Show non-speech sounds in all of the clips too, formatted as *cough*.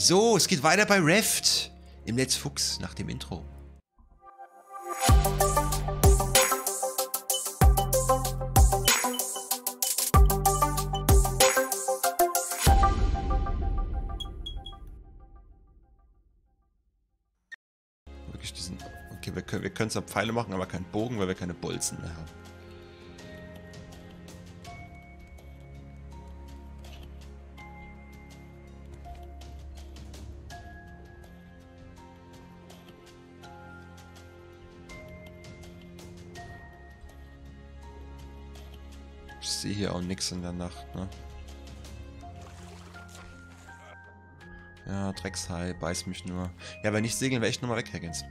So, es geht weiter bei Reft im Netz Fuchs nach dem Intro. Wirklich diesen. Okay, wir können, wir können zwar Pfeile machen, aber keinen Bogen, weil wir keine Bolzen mehr haben. Hier auch nichts in der Nacht, ne? Ja, Dreckshai, beiß mich nur. Ja, wenn nicht segeln, wäre ich nochmal weg, Haggins.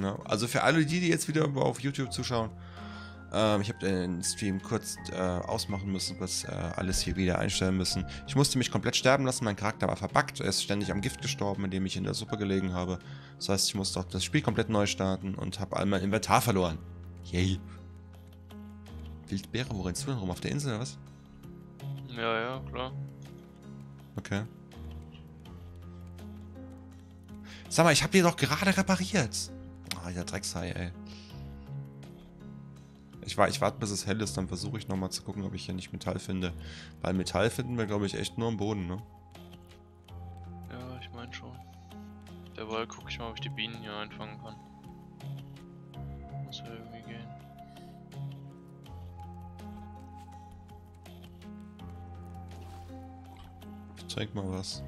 Ja, also für alle die, die jetzt wieder auf YouTube zuschauen, ähm, ich habe den Stream kurz äh, ausmachen müssen, kurz äh, alles hier wieder einstellen müssen. Ich musste mich komplett sterben lassen, mein Charakter war verbuggt, er ist ständig am Gift gestorben, indem ich in der Suppe gelegen habe. Das heißt, ich musste auch das Spiel komplett neu starten und habe all mein Inventar verloren. Yay. Wildbeere, wo rennst du denn rum? Auf der Insel oder was? Ja, ja, klar. Okay. Sag mal, ich habe die doch gerade repariert. Ah, der Dreckshai, ey. Ich, war, ich warte, bis es hell ist, dann versuche ich nochmal zu gucken, ob ich hier nicht Metall finde. Weil Metall finden wir, glaube ich, echt nur am Boden, ne? Ja, ich meine schon. Derweil gucke ich mal, ob ich die Bienen hier einfangen kann. Muss ja irgendwie trink mal was.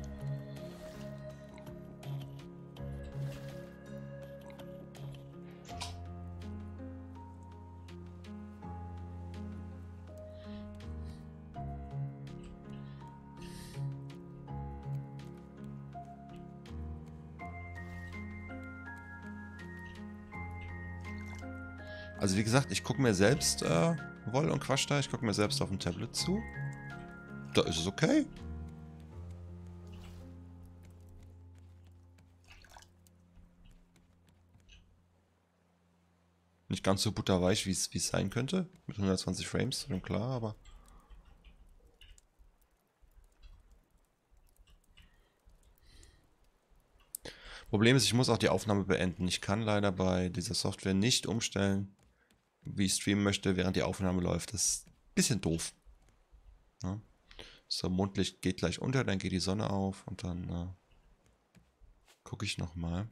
Also wie gesagt, ich gucke mir selbst äh, Woll und Quatsch da. Ich gucke mir selbst auf dem Tablet zu. Da ist es okay. Nicht ganz so butterweich, wie es sein könnte. Mit 120 Frames, schon klar, aber... Problem ist, ich muss auch die Aufnahme beenden. Ich kann leider bei dieser Software nicht umstellen, wie ich streamen möchte, während die Aufnahme läuft. Das ist ein bisschen doof. Ja. So, Mondlicht geht gleich unter, dann geht die Sonne auf und dann äh, gucke ich nochmal.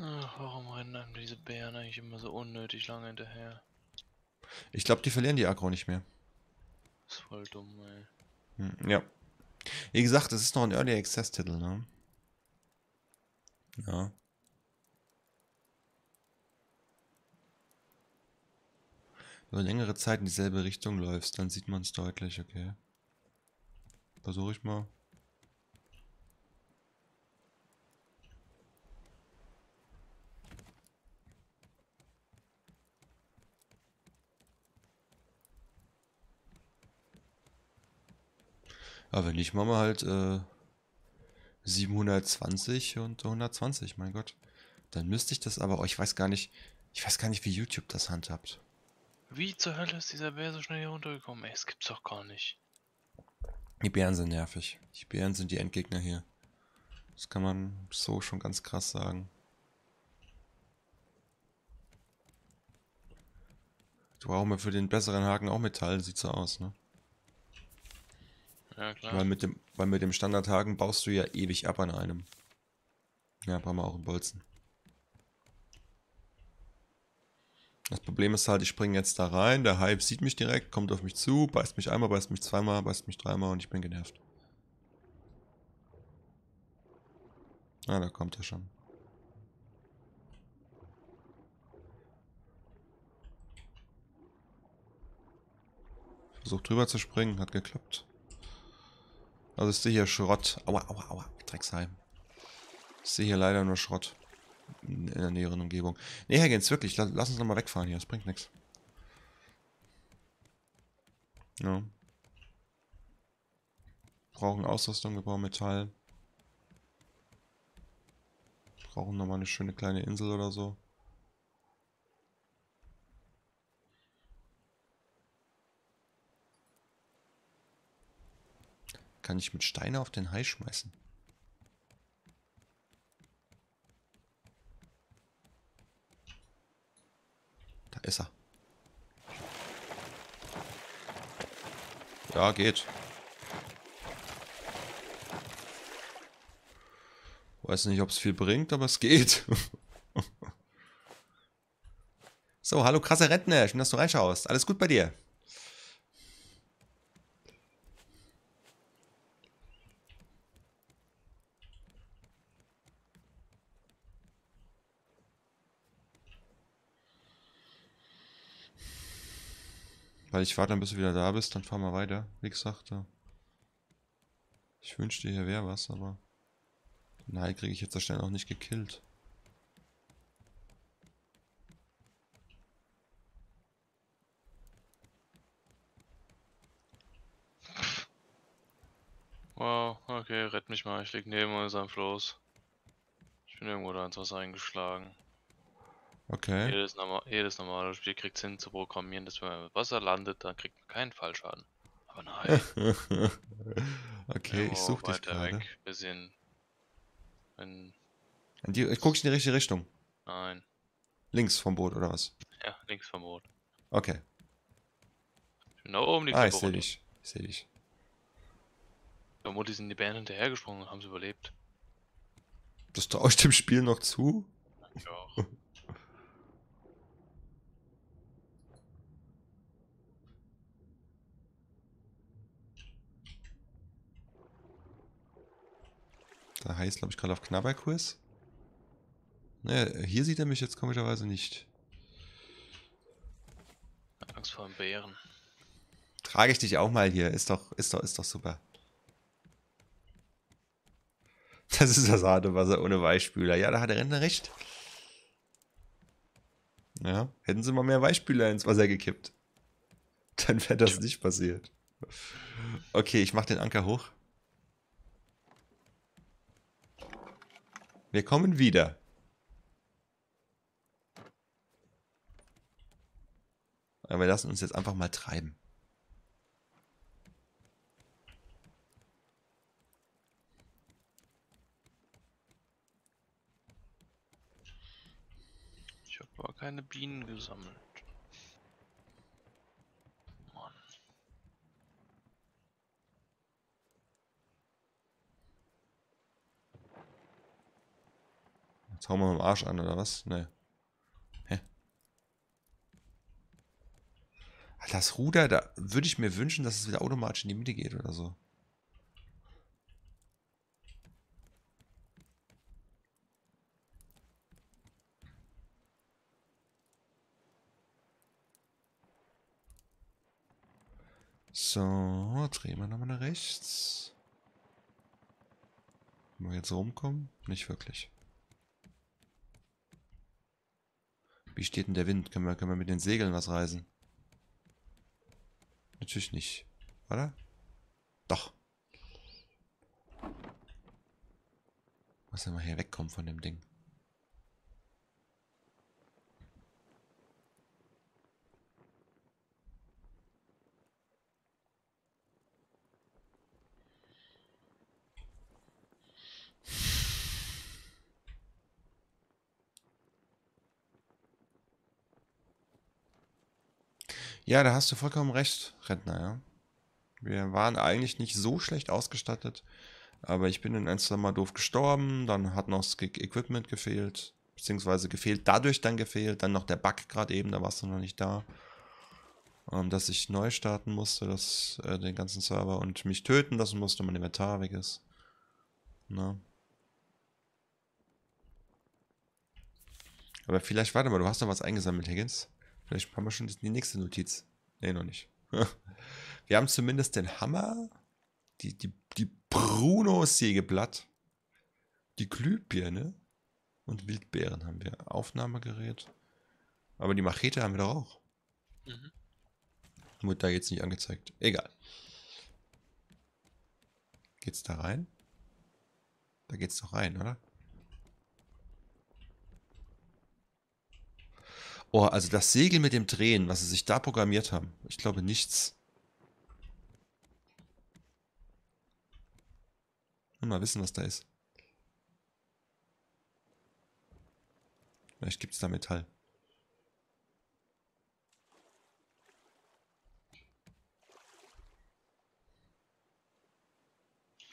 Ach, warum rennen einem diese Bären eigentlich immer so unnötig lange hinterher? Ich glaube, die verlieren die Aggro nicht mehr. ist voll dumm, ey. Hm, ja. Wie gesagt, es ist noch ein Early Access Titel, ne? Ja. Wenn du längere Zeit in dieselbe Richtung läufst, dann sieht man es deutlich, okay. Versuche ich mal. Aber wenn nicht, machen wir halt äh, 720 und 120, mein Gott. Dann müsste ich das aber, oh, ich weiß gar nicht, ich weiß gar nicht, wie YouTube das handhabt. Wie zur Hölle ist dieser Bär so schnell hier runtergekommen? Ey, das gibt's doch gar nicht. Die Bären sind nervig. Die Bären sind die Endgegner hier. Das kann man so schon ganz krass sagen. Du brauchst mir für den besseren Haken auch Metall, sieht so aus, ne? Klar. Weil mit dem, weil mit dem Standardhaken baust du ja ewig ab an einem. Ja, brauchen wir auch einen Bolzen. Das Problem ist halt, ich springe jetzt da rein, der Hype sieht mich direkt, kommt auf mich zu, beißt mich einmal, beißt mich zweimal, beißt mich dreimal und ich bin genervt. Ah, da kommt er schon. Versucht drüber zu springen, hat geklappt. Also sehe hier Schrott. Aua, aua, aua. Drecksheim. Ich sehe hier leider nur Schrott. In der näheren Umgebung. Nee, Herr Gens, wirklich. Lass, lass uns nochmal wegfahren hier. Das bringt nichts. Ja. brauchen Ausrüstung, wir brauchen Metall. Brauchen nochmal eine schöne kleine Insel oder so. Kann ich mit Steine auf den Hai schmeißen? Da ist er. Ja, geht. Weiß nicht, ob es viel bringt, aber es geht. *laughs* so, hallo krasse Rentner. Schön, dass du reinschaust. Alles gut bei dir? Weil ich warte, bis du wieder da bist, dann fahren wir weiter. Wie gesagt, ich wünschte, hier wäre was, aber... Nein, kriege ich jetzt so schnell auch nicht gekillt. Wow, okay, rett mich mal. Ich lieg neben unserem Floß. Ich bin irgendwo da ins Wasser eingeschlagen. Okay. Jedes, jedes normale Spiel kriegt es hin zu programmieren, dass wenn man im Wasser landet, dann kriegt man keinen Fallschaden. Aber nein. *laughs* okay, ich suche dich gerade. Bisschen wenn. Die, ich guckst in die richtige Richtung. Nein. Links vom Boot oder was? Ja, links vom Boot. Okay. Ich bin da oben die Ah, ich sehe dich. Ich sehe dich. Vermutlich sind die Bären hinterhergesprungen und haben sie überlebt. Das traue ich dem Spiel noch zu? Ich *laughs* Da heißt, glaube ich, gerade auf Knabberkurs. Naja, hier sieht er mich jetzt komischerweise nicht. Angst vor einem Bären. Trage ich dich auch mal hier. Ist doch, ist doch, ist doch super. Das ist das harte Wasser ohne Weichspüler. Ja, da hat der Rentner recht. Ja, hätten sie mal mehr Weichspüler ins Wasser gekippt. Dann wäre das nicht passiert. Okay, ich mach den Anker hoch. Wir kommen wieder. Aber wir lassen uns jetzt einfach mal treiben. Ich habe aber keine Bienen gesammelt. Jetzt hauen wir mal am Arsch an, oder was? Ne. Hä? Das Ruder, da würde ich mir wünschen, dass es wieder automatisch in die Mitte geht oder so. So, drehen wir nochmal nach rechts. Wollen wir jetzt rumkommen? Nicht wirklich. Wie steht denn der Wind? Können wir, können wir mit den Segeln was reisen? Natürlich nicht. Oder? Doch. Muss ja mal hier wegkommen von dem Ding. Ja, da hast du vollkommen recht, Rentner, ja. Wir waren eigentlich nicht so schlecht ausgestattet, aber ich bin in ein, Mal doof gestorben, dann hat noch das Equipment gefehlt, beziehungsweise gefehlt, dadurch dann gefehlt, dann noch der Bug gerade eben, da warst du noch nicht da, ähm, dass ich neu starten musste, das, äh, den ganzen Server und mich töten lassen musste, mein Inventar weg ist. Na. Aber vielleicht, warte mal, du hast noch was eingesammelt, Higgins. Vielleicht haben wir schon die nächste Notiz. Nee, noch nicht. *laughs* wir haben zumindest den Hammer, die, die, die Bruno-Sägeblatt, die Glühbirne und Wildbeeren haben wir. Aufnahmegerät. Aber die Machete haben wir doch auch. Mhm. Wurde da jetzt nicht angezeigt. Egal. Geht's da rein? Da geht's doch rein, oder? Oh, also das Segel mit dem Drehen, was sie sich da programmiert haben. Ich glaube nichts. Mal wissen, was da ist. Vielleicht gibt es da Metall.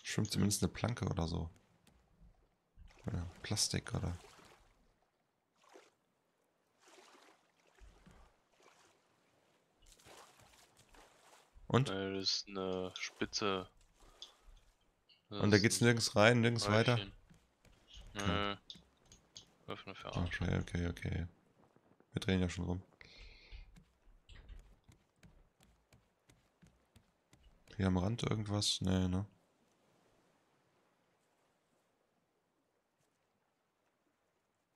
Schwimmt zumindest eine Planke oder so. Oder Plastik oder... Und? Äh, das ist eine Spitze. Das Und da geht's nirgends rein, nirgends weiter? Nö. Öffne für Arsch. Okay, okay, okay. Wir drehen ja schon rum. Hier am Rand irgendwas? Nee, ne?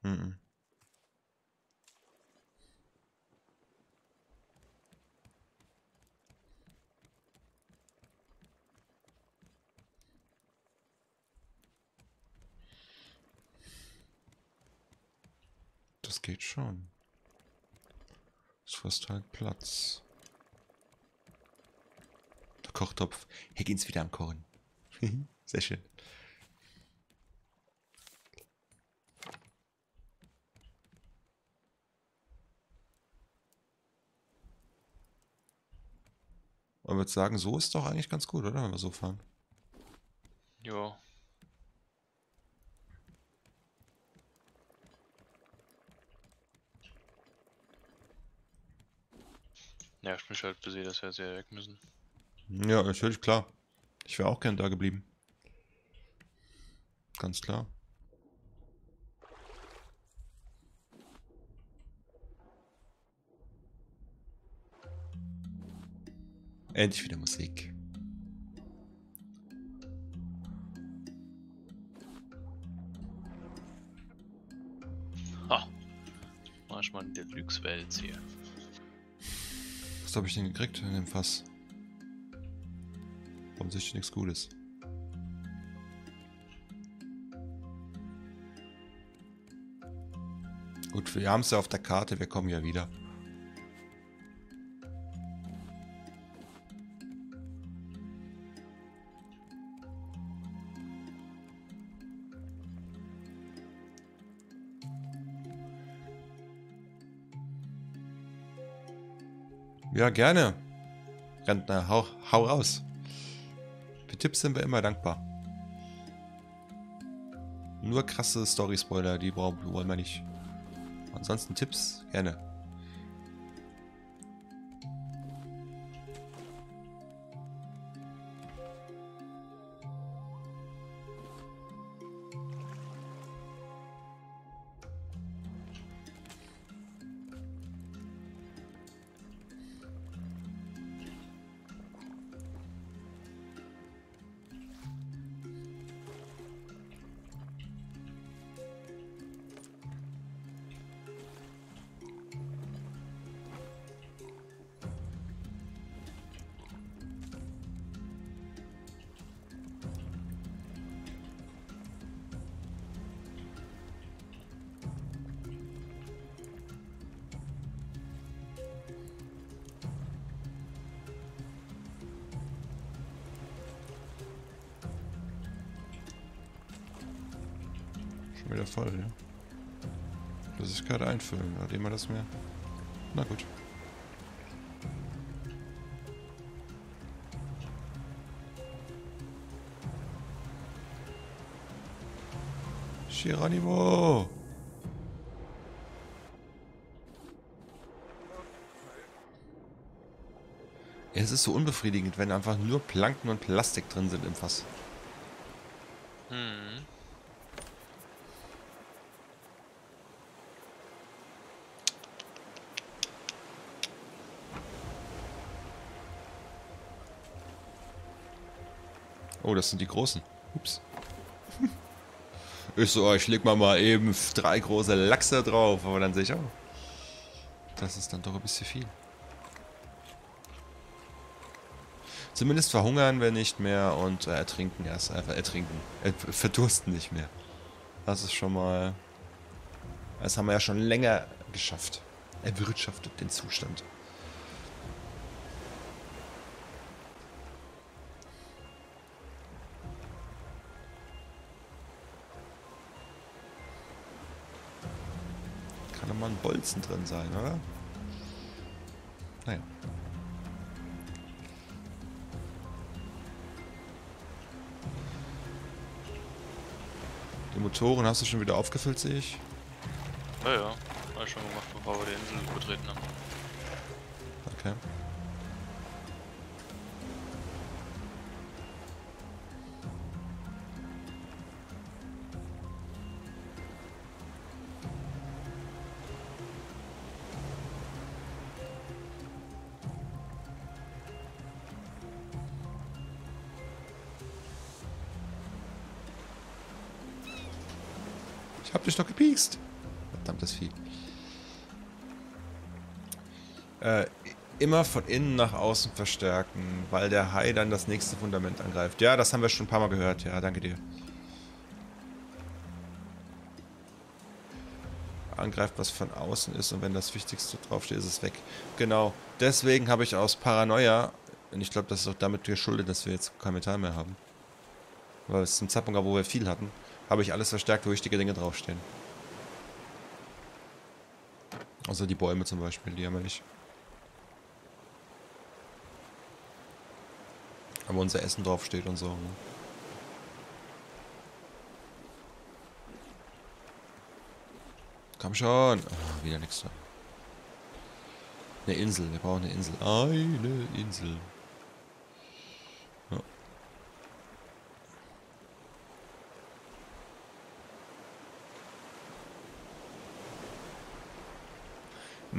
Mhm. Das geht schon. Es frisst halt Platz. Der Kochtopf. Higgins wieder am Kochen. *laughs* Sehr schön. Man würde sagen, so ist doch eigentlich ganz gut, oder? Wenn wir so fahren. Ja. Nervt mich halt für sie, dass wir sehr weg müssen. Ja, natürlich, klar. Ich wäre auch gern da geblieben. Ganz klar. Endlich wieder Musik. Ha. Mach ich mal in Deluxe-Welt hier. Was habe ich denn gekriegt in dem Fass? Offensichtlich nichts Gutes. Gut, wir haben es ja auf der Karte, wir kommen ja wieder. Gerne. Rentner, hau, hau raus. Für Tipps sind wir immer dankbar. Nur krasse Story-Spoiler, die wollen wir nicht. Ansonsten Tipps, gerne. Schon wieder voll, ja. Flüssigkeit einfüllen, nachdem man das mehr... Na gut. Geronimo! Es ist so unbefriedigend, wenn einfach nur Planken und Plastik drin sind im Fass. Hm. Oh, das sind die großen. Ups. Ich so, ich leg mal mal eben drei große Lachse drauf. Aber dann sehe ich auch. Das ist dann doch ein bisschen viel. Zumindest verhungern wir nicht mehr und äh, ertrinken erst einfach ertrinken. Äh, verdursten nicht mehr. Das ist schon mal. Das haben wir ja schon länger geschafft. Erwirtschaftet den Zustand. Bolzen drin sein, oder? Naja. Die Motoren hast du schon wieder aufgefüllt, sehe ich. Ja, ja. Habe ich schon gemacht, bevor wir die Insel betreten haben. Okay. Ich hab dich doch gepiekst. Verdammtes Vieh. Äh, immer von innen nach außen verstärken, weil der Hai dann das nächste Fundament angreift. Ja, das haben wir schon ein paar Mal gehört. Ja, danke dir. Angreift, was von außen ist und wenn das Wichtigste draufsteht, ist es weg. Genau. Deswegen habe ich aus Paranoia, und ich glaube, das ist auch damit geschuldet, dass wir jetzt kein Metall mehr haben. Weil es zum Zeitpunkt gab, wo wir viel hatten, habe ich alles verstärkt, wo wichtige Dinge draufstehen. Also die Bäume zum Beispiel, die haben wir nicht. Aber unser Essen draufsteht und so. Ne? Komm schon. Ah, wieder nichts da. Eine Insel. Wir brauchen eine Insel. Eine Insel.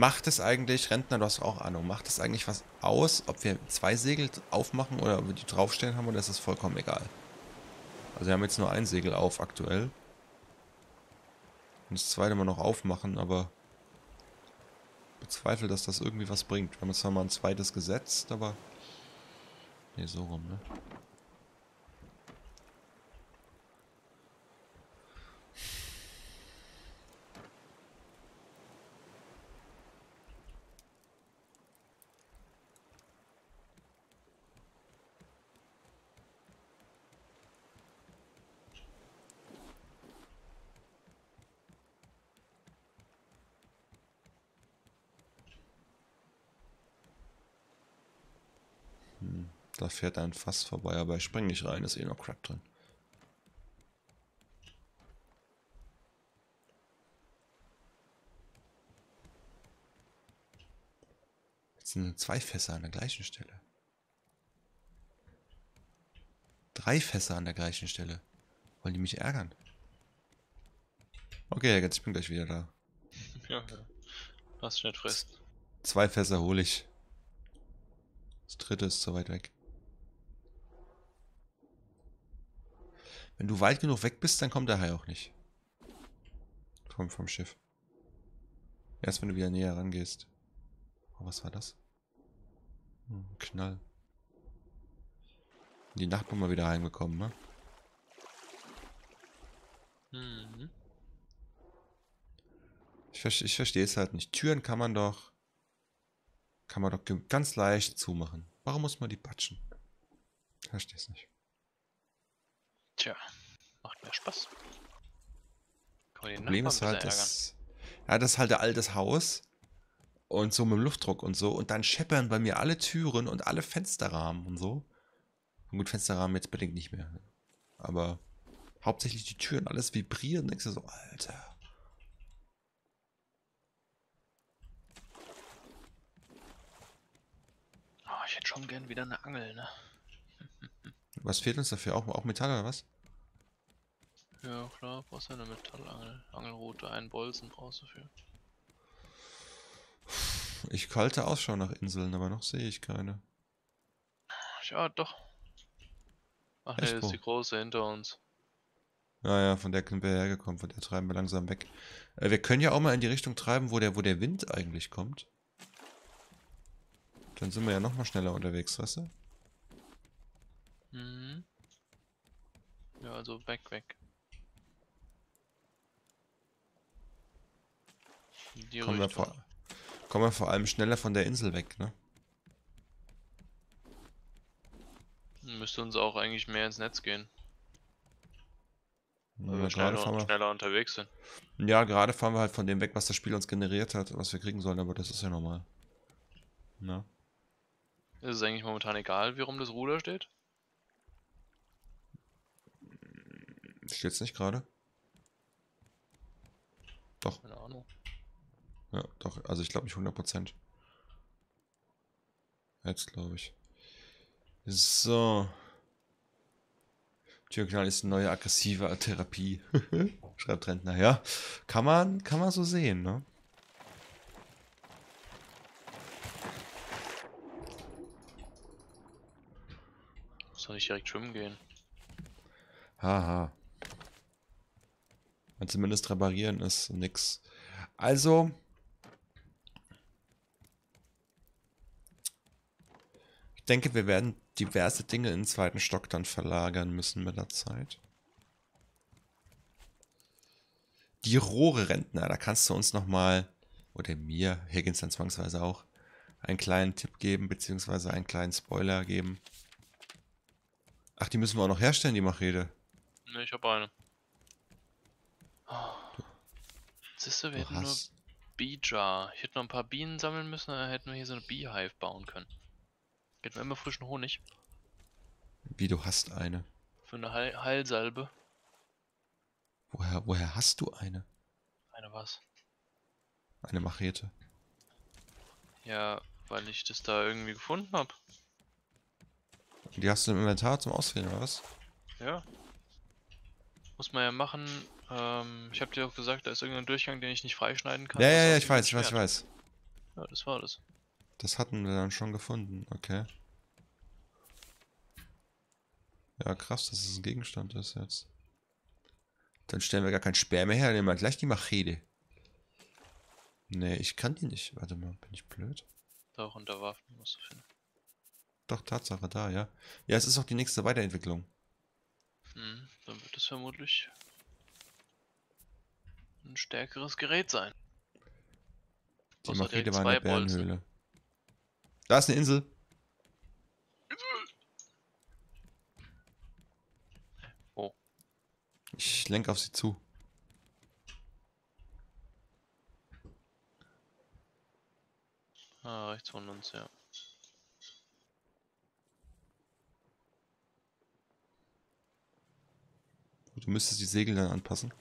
Macht es eigentlich, Rentner, du hast auch Ahnung, macht es eigentlich was aus, ob wir zwei Segel aufmachen oder ob wir die draufstellen haben oder ist es vollkommen egal? Also wir haben jetzt nur ein Segel auf aktuell. Und das zweite mal noch aufmachen, aber bezweifle, dass das irgendwie was bringt. Wir haben zwar mal ein zweites gesetzt, aber... Ne, so rum, ne? Da fährt ein Fass vorbei, aber ich spring nicht rein, ist eh noch Crap drin. Jetzt sind zwei Fässer an der gleichen Stelle. Drei Fässer an der gleichen Stelle. Wollen die mich ärgern? Okay, jetzt ich bin gleich wieder da. *laughs* Ja, ja. Lass dich nicht fressen. Zwei Fässer hole ich. Das dritte ist zu weit weg. Wenn du weit genug weg bist, dann kommt der Hai auch nicht. Vom, vom Schiff. Erst wenn du wieder näher rangehst. Oh, was war das? Hm, Knall. Die Nachbarn mal wieder heimgekommen, ne? Mhm. Ich, ich verstehe es halt nicht. Türen kann man doch... Kann man doch ganz leicht zumachen. Warum muss man die patschen? Ich verstehe es nicht. Tja, macht mehr Spaß. Problem ist halt, besser das, ja, das ist halt ein altes Haus und so mit dem Luftdruck und so und dann scheppern bei mir alle Türen und alle Fensterrahmen und so. Und gut, Fensterrahmen jetzt bedingt nicht mehr. Aber hauptsächlich die Türen, alles vibrieren. Denkst du so, Alter. Oh, ich hätte schon gern wieder eine Angel, ne? *laughs* Was fehlt uns dafür? Auch, auch Metall oder was? Ja, klar, brauchst du eine Metallangel. Angelrute, einen Bolzen brauchst du für. Ich kalte Ausschau nach Inseln, aber noch sehe ich keine. Ja, doch. Ach ne, ist die große hinter uns. Ja, ja, von der sind wir hergekommen, von der treiben wir langsam weg. Äh, wir können ja auch mal in die Richtung treiben, wo der, wo der Wind eigentlich kommt. Dann sind wir ja noch mal schneller unterwegs, weißt du? Mhm. Ja, also weg, weg. Die Kommen wir, vor, kommen wir vor allem schneller von der Insel weg, ne? Müsste uns auch eigentlich mehr ins Netz gehen, weil wir gerade schneller, fahren wir, schneller unterwegs sind. ja, gerade fahren wir halt von dem weg, was das Spiel uns generiert hat, was wir kriegen sollen, aber das ist ja normal. Na? Ist es eigentlich momentan egal, wie rum das Ruder steht? Steht's nicht gerade? Doch, Keine Ahnung. ja, doch, also ich glaube nicht 100%. Jetzt glaube ich. So. Türknall ist eine neue aggressive Therapie. *laughs* Schreibt Rentner, ja. Kann man, kann man so sehen, ne? Muss doch nicht direkt schwimmen gehen. Haha. Und zumindest reparieren ist nix. Also. Ich denke, wir werden diverse Dinge in den zweiten Stock dann verlagern müssen mit der Zeit. Die Rohre Rentner, da kannst du uns nochmal, oder mir, Higgins dann zwangsweise auch, einen kleinen Tipp geben, beziehungsweise einen kleinen Spoiler geben. Ach, die müssen wir auch noch herstellen, die Machete. Ne, ich hab eine. Siehst du, wir Du hätten nur. Bee-Jar. Ich hätte noch ein paar Bienen sammeln müssen, dann hätten wir hier so eine Beehive bauen können. Hätten wir immer frischen Honig Wie du hast eine. für eine Heil Heilsalbe. Woher, woher hast du eine? Eine was? Eine Machete. Ja, weil ich das da irgendwie gefunden habe. Die hast du im Inventar zum Auswählen, oder was? Ja. Muss man ja machen. Ähm, ich habe dir auch gesagt, da ist irgendein Durchgang, den ich nicht freischneiden kann. Ja, ja, ja, ich weiß, ich weiß, ich weiß. Ja, das war das. Das hatten wir dann schon gefunden, okay. Ja, krass, dass es ein Gegenstand ist jetzt. Dann stellen wir gar keinen Speer mehr her, nehmen wir gleich die Machete. Nee, ich kann die nicht. Warte mal, bin ich blöd? Doch, unter Waffen musst du finden. Doch, Tatsache, da, ja. Ja, es ist auch die nächste Weiterentwicklung. Hm, dann wird es vermutlich ein stärkeres Gerät sein. Die Machete war in der Bolzen. Bärenhöhle. Da ist eine Insel. Oh. Ich lenke auf sie zu. Ah, rechts von uns, ja. Du müsstest die Segel dann anpassen.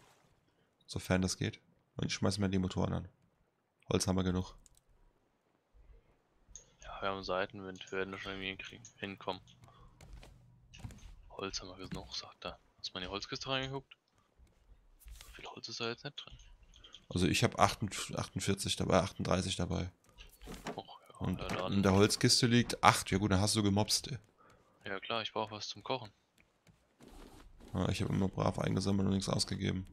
Sofern das geht. Und ich schmeiß mal die Motoren an. Holz haben wir genug. Ja, wir haben Seitenwind, wir werden da schon irgendwie hinkommen. Holz haben wir genug, sagt er. Hast du mal in die Holzkiste reingeguckt? So viel Holz ist da jetzt nicht drin. Also ich habe 48 dabei, 38 dabei. Och, ja, Und in der Holzkiste liegt 8. Ja gut, dann hast du gemobst. ey. ja klar, ich brauche was zum Kochen. Ich habe immer brav eingesammelt und nichts ausgegeben.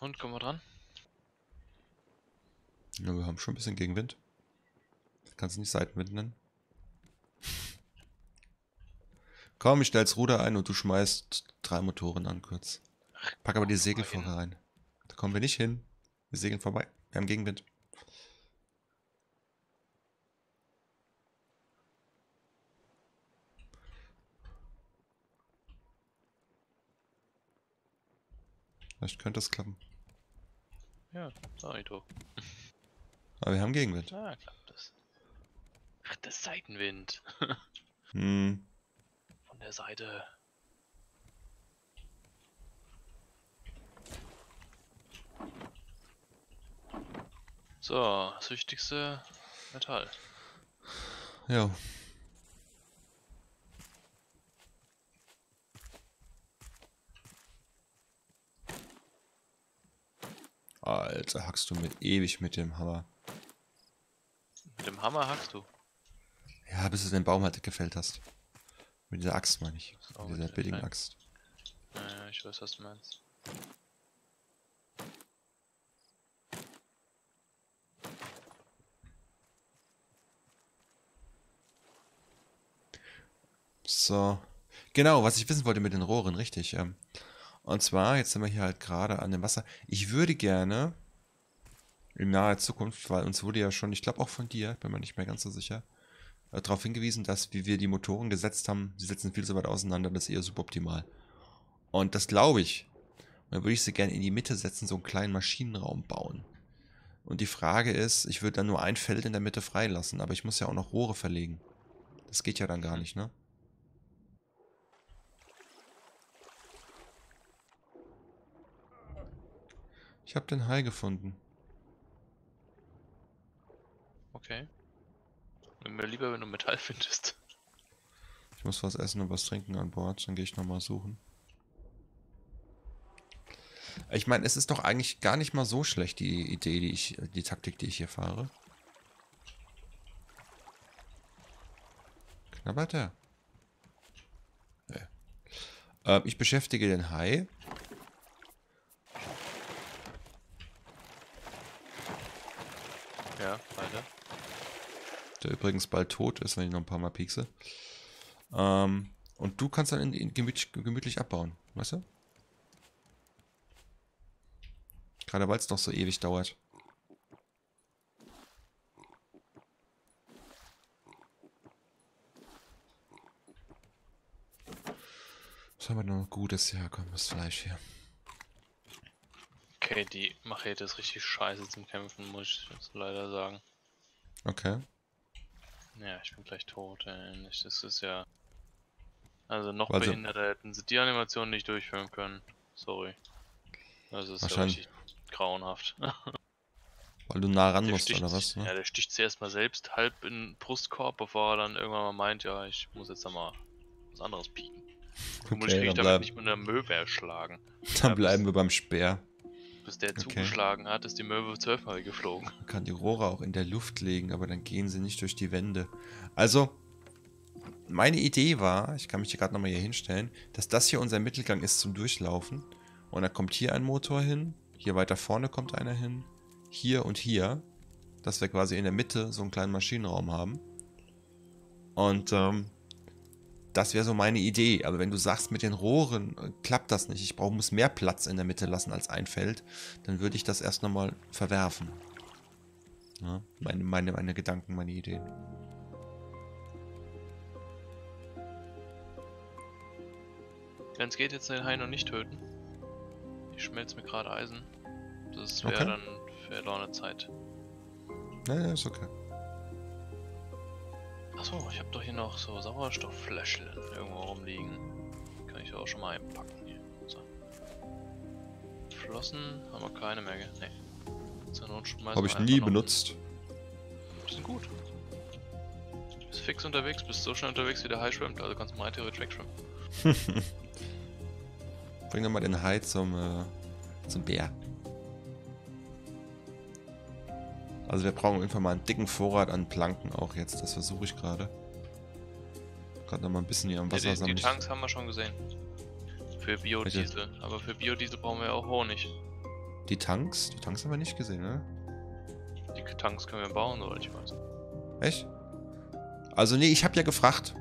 Und, kommen wir dran? Ja, wir haben schon ein bisschen Gegenwind. Kannst du nicht Seitenwind nennen? Komm, ich stell's Ruder ein und du schmeißt drei Motoren an kurz. Pack aber die Segel vorher rein. Da kommen wir nicht hin. Wir segeln vorbei. Wir haben Gegenwind. Vielleicht könnte es klappen. Ja, sag ich doch. Aber wir haben Gegenwind. Na, klappt das. Ach, das Seitenwind. *laughs* Hm. Von der Seite. So, das wichtigste Metall. Ja. Alter, hackst du mit ewig mit dem Hammer. Mit dem Hammer hackst du. Ja, bis du den Baum halt gefällt hast. Mit dieser Axt meine ich. Oh, Mit dieser der billigen Axt. ich weiß, was du meinst. So. Genau, was ich wissen wollte mit den Rohren, richtig. Ähm. Und zwar, jetzt sind wir hier halt gerade an dem Wasser. Ich würde gerne in naher Zukunft, weil uns wurde ja schon, ich glaube auch von dir, bin mir nicht mehr ganz so sicher, äh, darauf hingewiesen, dass wie wir die Motoren gesetzt haben, sie setzen viel so weit auseinander, das ist eher suboptimal. Und das glaube ich. Und dann würde ich sie gerne in die Mitte setzen, so einen kleinen Maschinenraum bauen. Und die Frage ist, ich würde dann nur ein Feld in der Mitte freilassen, aber ich muss ja auch noch Rohre verlegen. Das geht ja dann gar nicht, ne? Ich habe den Hai gefunden. Okay. Wäre mir lieber, wenn du Metall *laughs* findest. Ich muss was essen und was trinken an Bord, dann gehe ich nochmal suchen. Ich meine, es ist doch eigentlich gar nicht mal so schlecht, die Idee, die ich, die Taktik, die ich hier fahre. Knabbert er? Nee. Äh, ich beschäftige den Hai. Ja, weiter. Der übrigens bald tot ist, wenn ich noch ein paar Mal piekse. Ähm, und du kannst dann in, in gemütlich, gemütlich abbauen, weißt du? Gerade weil es doch so ewig dauert. Was haben wir noch Gutes? Ja, komm, das Fleisch hier. Okay, die Machete ist richtig scheiße zum Kämpfen, muss ich jetzt leider sagen. Okay. Ja, ich bin gleich tot, ey. Das ist ja... Also noch Also- behinderter hätten sie die Animation nicht durchführen können. Sorry. Das ist ja Wahrscheinlich. richtig grauenhaft. *laughs* Weil du nah ran Der musst, sticht, oder was? Ja, Ne? der sticht zuerst mal selbst halb in den Brustkorb, bevor er dann irgendwann mal meint, ja, ich muss jetzt mal was anderes pieken. *laughs* Vermutlich Okay, krieg ich dann, damit bleib, nicht mit einer Möwe erschlagen. dann Ja, bleiben wir beim Speer. Bis der Okay. zugeschlagen hat, ist die Möwe zwölfmal geflogen. Man kann die Rohre auch in der Luft legen, aber dann gehen sie nicht durch die Wände. Also, meine Idee war, ich kann mich hier gerade nochmal hier hinstellen, dass das hier unser Mittelgang ist zum Durchlaufen. Und dann kommt hier ein Motor hin, hier weiter vorne kommt einer hin, hier und hier. Dass wir quasi in der Mitte so einen kleinen Maschinenraum haben. Und ähm, das wäre so meine Idee. Aber wenn du sagst, mit den Rohren äh, klappt das nicht, ich brauch, muss mehr Platz in der Mitte lassen als ein Feld, dann würde ich das erst nochmal verwerfen. Ja, meine, meine, meine Gedanken, meine Ideen. Wenn es geht, jetzt den Hai noch nicht töten. Ich schmelze mir gerade Eisen. Das wäre Okay. dann verlorene Zeit. Naja, ist okay. Achso, ich habe doch hier noch so Sauerstofffläschchen irgendwo rumliegen. Kann ich auch schon mal einpacken hier. So. Flossen haben wir keine mehr, gell? Nee. Zur Not schmeißen Habe ich nie benutzt. Die sind gut. Bist fix unterwegs, bist so schnell unterwegs wie der Hai schwimmt, also kannst du mal theoretisch wegschwimmen. *laughs* Bring doch mal den Hai zum, äh, zum Bär. Also wir brauchen irgendwann mal einen dicken Vorrat an Planken auch jetzt. Das versuche ich gerade. Gerade noch mal ein bisschen hier am Ja, Wasser die, die sammeln. Tanks haben wir schon gesehen. Für Biodiesel. Aber für Biodiesel brauchen wir ja auch Honig. Die Tanks? Die Tanks haben wir nicht gesehen, ne? Die Tanks können wir bauen, oder ich weiß. Echt? Also nee, ich habe ja gefragt.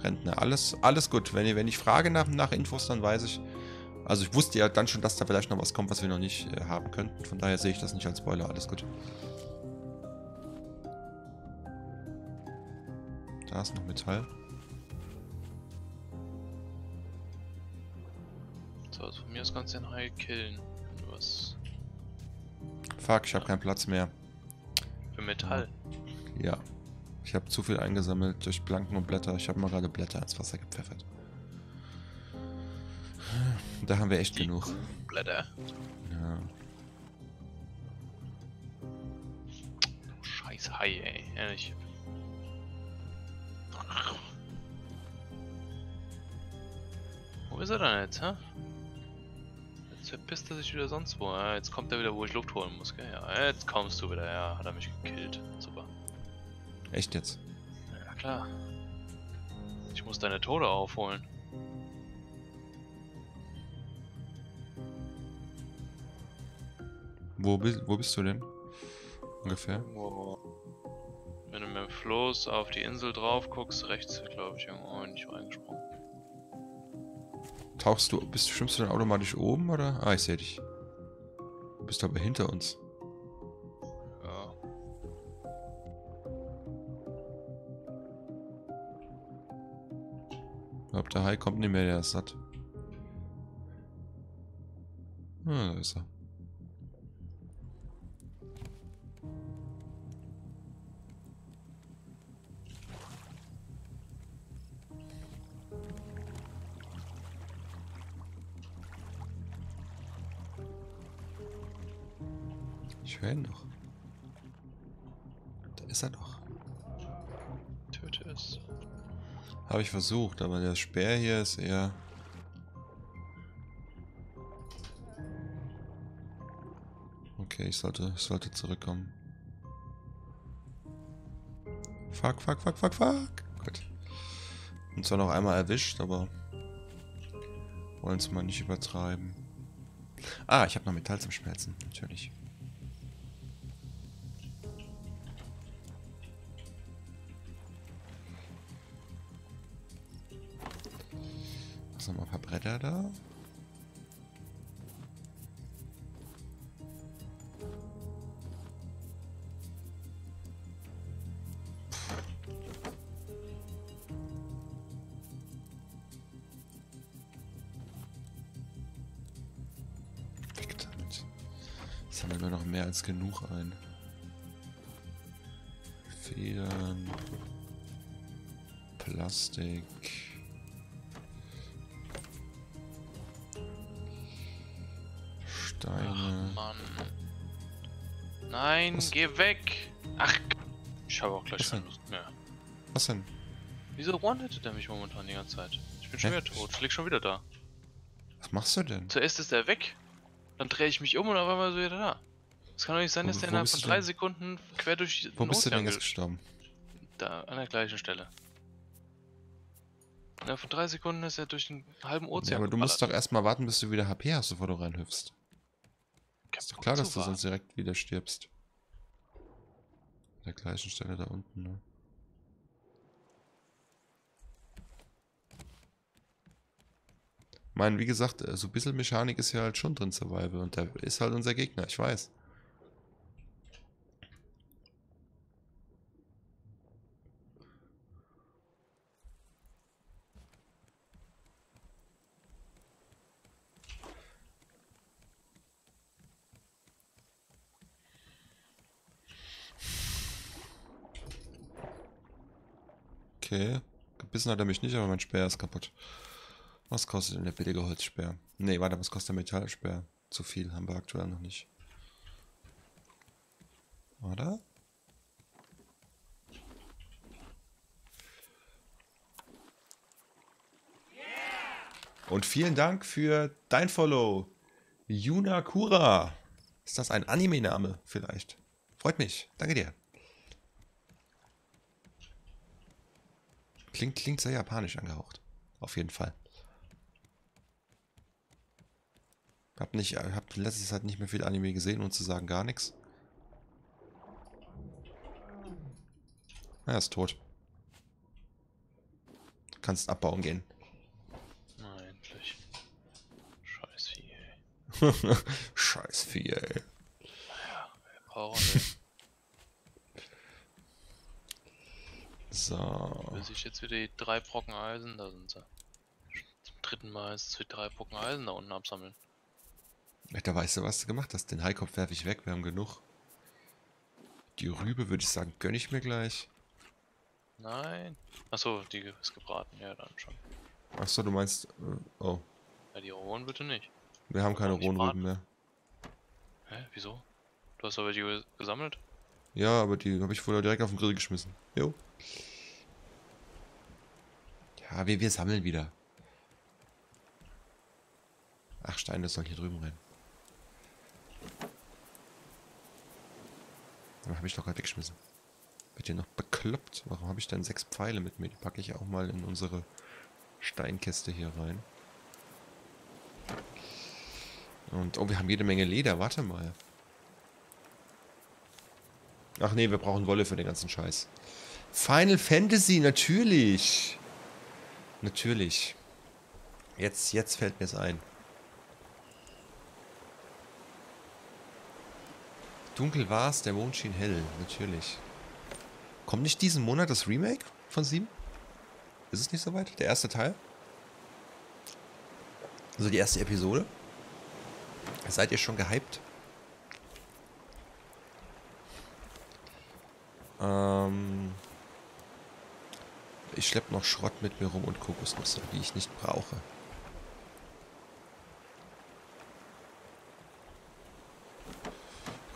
Rentner, alles, alles gut. Wenn, wenn ich frage nach, nach Infos, dann weiß ich. Also ich wusste ja dann schon, dass da vielleicht noch was kommt, was wir noch nicht äh, haben könnten. Von daher sehe ich das nicht als Spoiler. Alles gut. Ist noch Metall. So, also von mir aus kannst du den Hai killen. Was Fuck, ich habe keinen Platz mehr. für Metall. Ja. Ich habe zu viel eingesammelt durch Planken und Blätter. Ich habe mal gerade Blätter ins Wasser gepfeffert. Da haben wir echt Die genug. Blätter. Ja. Scheiß Hai, ey. Ehrlich. Wo ist er denn jetzt, hä? Jetzt verpisst er sich wieder sonst wo. Ja, jetzt kommt er wieder, wo ich Luft holen muss, gell? Ja, jetzt kommst du wieder. Ja, hat er mich gekillt. Super. Echt jetzt? Ja, klar. Ich muss deine Tode aufholen. Wo bist, wo bist du denn? Ungefähr? Wenn du mit dem Floß auf die Insel drauf guckst, rechts, glaube ich, irgendwo bin ich reingesprungen. Tauchst du, bist, schwimmst du dann automatisch oben oder? Ah, ich sehe dich. Du bist aber hinter uns. Ja. Ich glaube, der Hai kommt nicht mehr, der ist satt. Ah, da ist er. Ihn noch. Da ist er doch. Töte es. Habe ich versucht, aber der Speer hier ist eher. Okay, ich sollte, ich sollte zurückkommen. Fuck, fuck, fuck, fuck, fuck. Gut. Und zwar noch einmal erwischt, aber wollen es mal nicht übertreiben. Ah, ich habe noch Metall zum Schmelzen, natürlich. Was haben wir ein paar Bretter da? Haben wir noch mehr als genug ein. Federn. Plastik. Steine. Ach, Mann. Nein, Was? geh weg! Ach, ich habe auch gleich Was keine denn? Lust mehr. Was denn? Wieso one-hittet er mich momentan die ganze Zeit? Ich bin schon Hä? wieder tot, ich lieg schon wieder da. Was machst du denn? Zuerst ist er weg, dann drehe ich mich um und auf einmal ist er wieder da. Es kann doch nicht sein, dass der innerhalb von drei? Sekunden quer durch den Wo bist du denn jetzt ge- gestorben? Da, an der gleichen Stelle. Innerhalb von drei Sekunden ist er durch den halben Ozean Ja, aber du musst doch geballert. erstmal warten, bis du wieder HP hast, bevor du reinhüpfst. Ist doch klar, dass du sonst direkt wieder stirbst. An der gleichen Stelle da unten, ne? Ich meine, wie gesagt, äh, so ein bisschen Mechanik ist ja halt schon drin, Survival. Und der ist halt unser Gegner, ich weiß. Okay. Gebissen hat er mich nicht, aber mein Speer ist kaputt. Was kostet denn der billige Holzspeer? Nee, warte, was kostet der Metallspeer? Zu viel haben wir aktuell noch nicht. Oder? Und vielen Dank für dein Follow. Yuna Kura. Ist das ein Anime-Name vielleicht? Freut mich. Danke dir. Klingt, klingt sehr japanisch angehaucht. Auf jeden Fall. Hab nicht, hab letzte Zeit nicht mehr viel Anime gesehen und zu sagen gar nichts. Er ist tot. Du kannst abbauen gehen. Na, endlich. Scheiß Vieh, *laughs* ey. Scheiß Vieh, ey. Brauchen wir. So. Bis ich jetzt wieder die drei Brocken Eisen, da sind sie. Zum dritten Mal ist es wieder drei Brocken Eisen da unten absammeln. Da weißt du, was du gemacht hast. Den Haikopf werfe ich weg, wir haben genug. Die Rübe würde ich sagen, gönne ich mir gleich. Nein. Achso, die ist gebraten, ja dann schon. Achso, du meinst. Äh, oh, Ja, die rohen bitte nicht. wir haben keine rohen? Rüben mehr. Hä, wieso? Du hast aber die ge- gesammelt? Ja, aber die habe ich vorher direkt auf den Grill geschmissen. Jo. Ja, wir, wir sammeln wieder. Ach, Steine sollen hier drüben rein. Dann habe ich doch gerade weggeschmissen. Wird ihr noch bekloppt? Warum habe ich denn sechs Pfeile mit mir? Die packe ich auch mal in unsere Steinkäste hier rein. Und, oh, wir haben jede Menge Leder. Warte mal. Ach nee, wir brauchen Wolle für den ganzen Scheiß. Final Fantasy, natürlich. Natürlich. Jetzt, jetzt fällt mir es ein. Dunkel war es, der Mond schien hell, natürlich. Kommt nicht diesen Monat das Remake von 7? Ist es nicht soweit? Der erste Teil? Also die erste Episode? Seid ihr schon gehypt? Ähm ich schleppe noch Schrott mit mir rum und Kokosnüsse, die ich nicht brauche.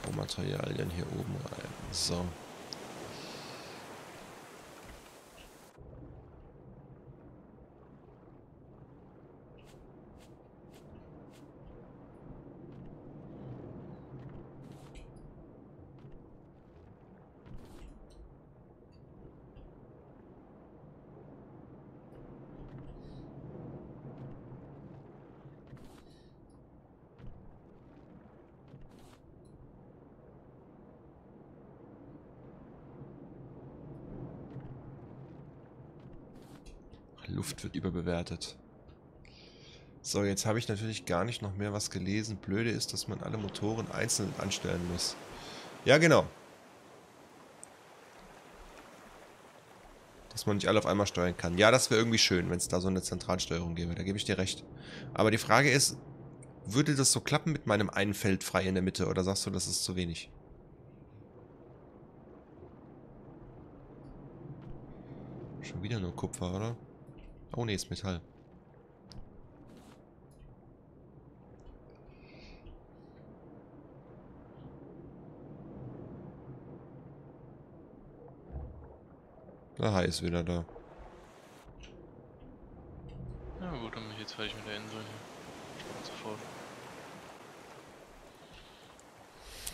Rohmaterialien hier oben rein. So. Luft wird überbewertet. So, jetzt habe ich natürlich gar nicht noch mehr was gelesen. Blöde ist, dass man alle Motoren einzeln anstellen muss. Ja, genau. Dass man nicht alle auf einmal steuern kann. Ja, das wäre irgendwie schön, wenn es da so eine Zentralsteuerung gäbe. Da gebe ich dir recht. Aber die Frage ist, würde das so klappen mit meinem einen Feld frei in der Mitte? Oder sagst du, das ist zu wenig? Schon wieder nur Kupfer, oder? Oh ne, ist Metall. Hai ist wieder da. Ja gut, dann bin ich jetzt fertig mit der Insel hier. Sofort.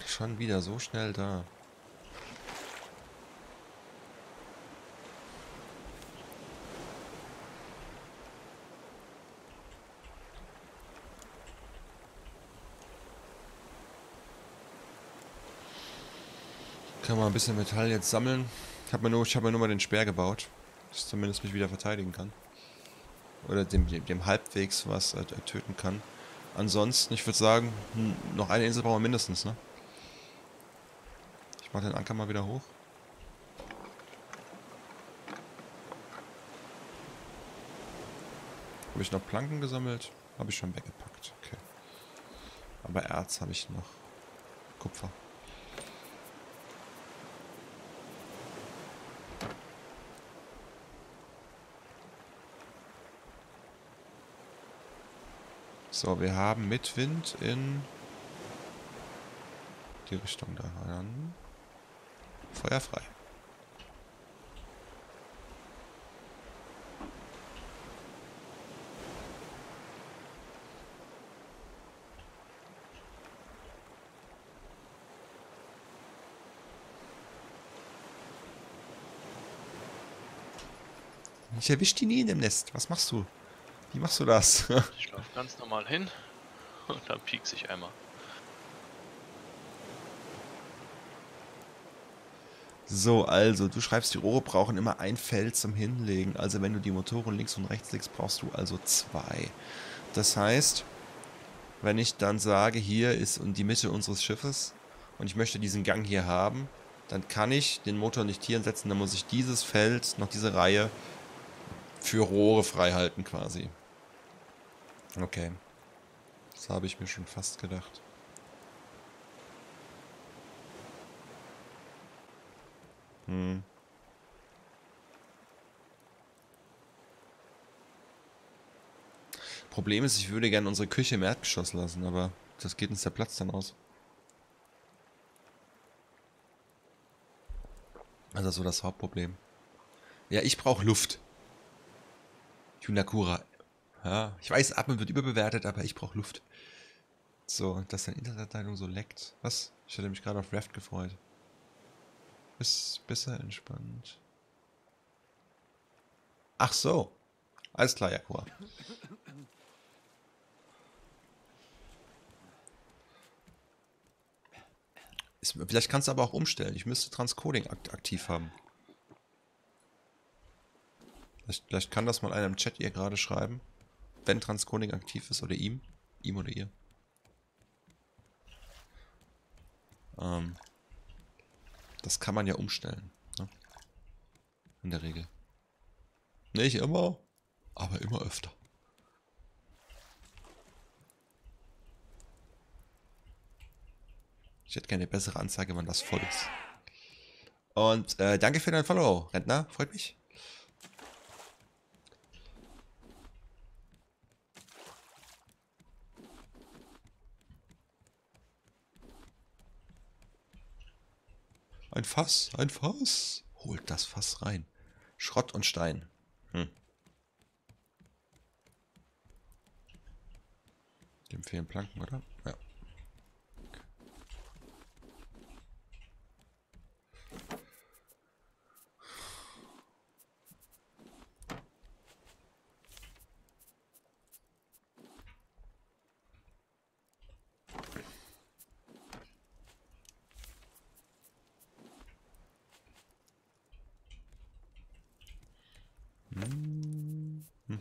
Schon wieder so schnell da. Kann man ein bisschen Metall jetzt sammeln. Ich habe mir, nur, hab mir nur mal den Speer gebaut, dass ich zumindest mich wieder verteidigen kann. Oder dem, dem, dem halbwegs was äh, töten kann. Ansonsten, ich würde sagen, hm, noch eine Insel brauchen wir mindestens, ne? Ich mache den Anker mal wieder hoch. Habe ich noch Planken gesammelt? Habe ich schon weggepackt. Okay. Aber Erz habe ich noch. Kupfer. So, wir haben mit Wind in die Richtung da. Dann Feuer frei. Ich erwisch die nie in dem Nest. Was machst du? Wie machst du das? *laughs* ich laufe ganz normal hin und dann piekse ich einmal. So, also, du schreibst, die Rohre brauchen immer ein Feld zum Hinlegen. Also, wenn du die Motoren links und rechts legst, brauchst du also zwei. Das heißt, wenn ich dann sage, hier ist die Mitte unseres Schiffes und ich möchte diesen Gang hier haben, dann kann ich den Motor nicht hier setzen, dann muss ich dieses Feld, noch diese Reihe für Rohre frei halten quasi. Okay. Das habe ich mir schon fast gedacht. Hm. Problem ist, ich würde gerne unsere Küche im Erdgeschoss lassen, aber das geht uns der Platz dann aus. Also so das Hauptproblem. Ja, ich brauche Luft. Yunakura. Ja, ich weiß, Atmen wird überbewertet, aber ich brauche Luft. So, dass deine Internetleitung so leckt. Was? Ich hätte mich gerade auf Raft gefreut. Ist besser entspannt. Ach so. Alles klar, Jakua. Vielleicht kannst du aber auch umstellen. Ich müsste Transcoding akt aktiv haben. Vielleicht, vielleicht kann das mal einer im Chat ihr gerade schreiben. Wenn Transcoding aktiv ist oder ihm. Ihm oder ihr. Ähm, das kann man ja umstellen. Ne? In der Regel. Nicht immer, aber immer öfter. Ich hätte gerne eine bessere Anzeige, wann das voll ist. Und äh, danke für dein Follow, Rentner. Freut mich. Ein Fass, ein Fass. Holt das Fass rein. Schrott und Stein. Hm. Dem fehlen Planken, oder? Ja.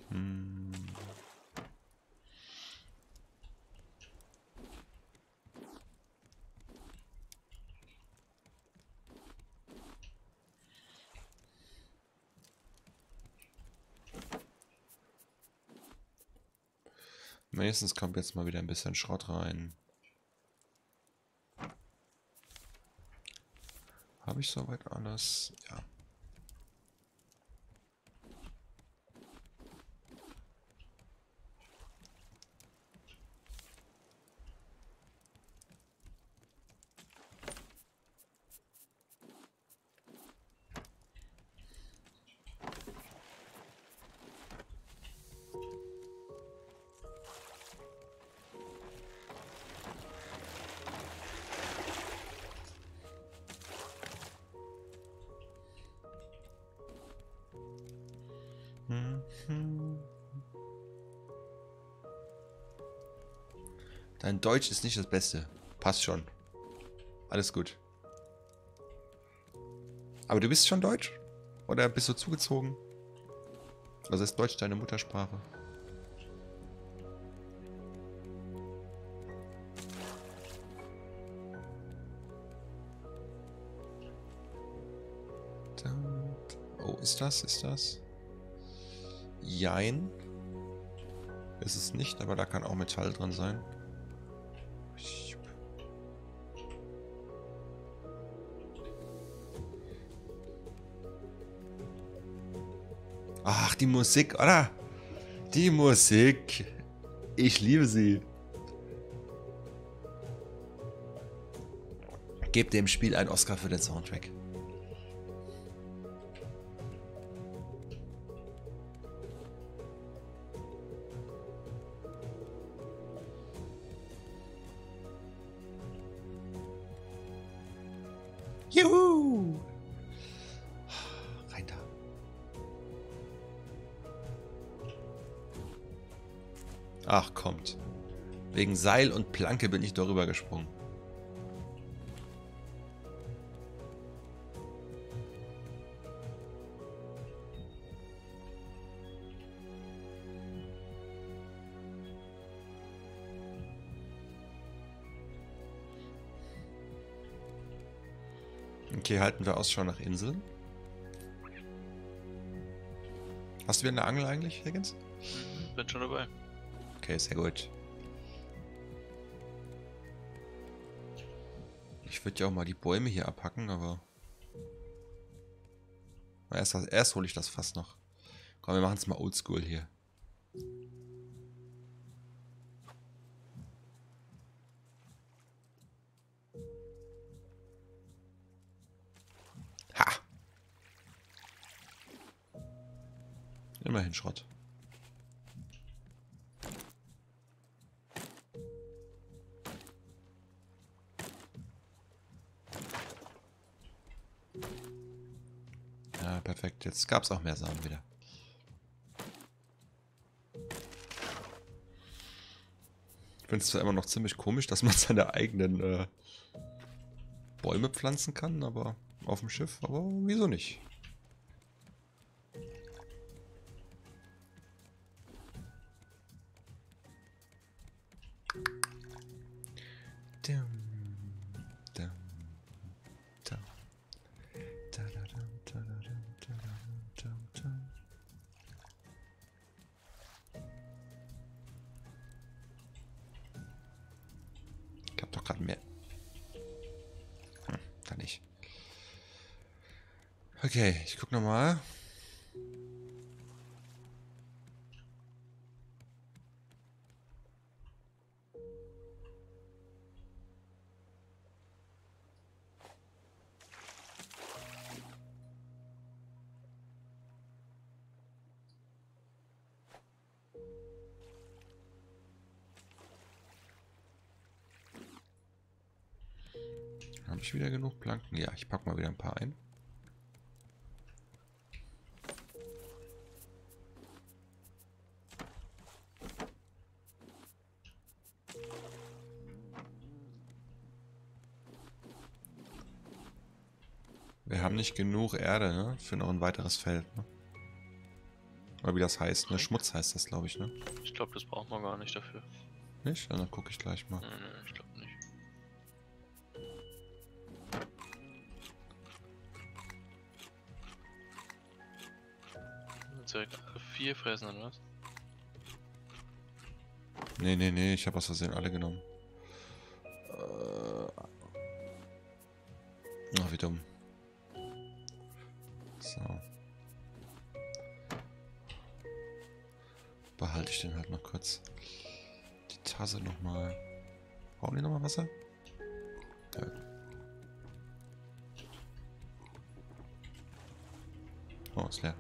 Wenigstens kommt jetzt mal wieder ein bisschen Schrott rein. Habe ich soweit alles? Ja. Deutsch ist nicht das Beste. Passt schon. Alles gut. Aber du bist schon Deutsch? Oder bist du zugezogen? Also ist Deutsch deine Muttersprache? Oh, ist das? Ist das? Jein. Ist es nicht, aber da kann auch Metall dran sein. Die Musik, oder? Die Musik. Ich liebe sie. Gebt dem Spiel einen Oscar für den Soundtrack. Seil und Planke bin ich darüber gesprungen. Okay, halten wir Ausschau nach Inseln. Hast du wieder eine Angel eigentlich, Higgins? Bin schon dabei. Okay, sehr gut. Ich würde ja auch mal die Bäume hier abhacken, aber... Erst, erst hole ich das fast noch. Komm, wir machen es mal oldschool hier. Ha! Immerhin Schrott. Jetzt gab es auch mehr Samen wieder. Ich finde es zwar immer noch ziemlich komisch, dass man *laughs* seine eigenen äh, Bäume pflanzen kann, aber auf dem Schiff, aber wieso nicht? Gerade mehr. Hm, da nicht. Okay, ich guck nochmal. Habe wieder genug Planken? Ja, ich pack mal wieder ein paar ein. Wir haben nicht genug Erde, ne? Für noch ein weiteres Feld, ne? Oder wie das heißt, ne? Schmutz heißt das, glaube ich, ne? Ich glaube, das braucht man gar nicht dafür. Nicht? Dann gucke ich gleich mal. Nein, nein, ich glaube alle vier fressen oder was? Nee, nee, nee, ich habe aus Versehen alle genommen. Äh. Ach, wie dumm. So. Behalte ich den halt noch kurz. Die Tasse nochmal. Brauchen die nochmal Wasser? Ja. Oh, ist leer.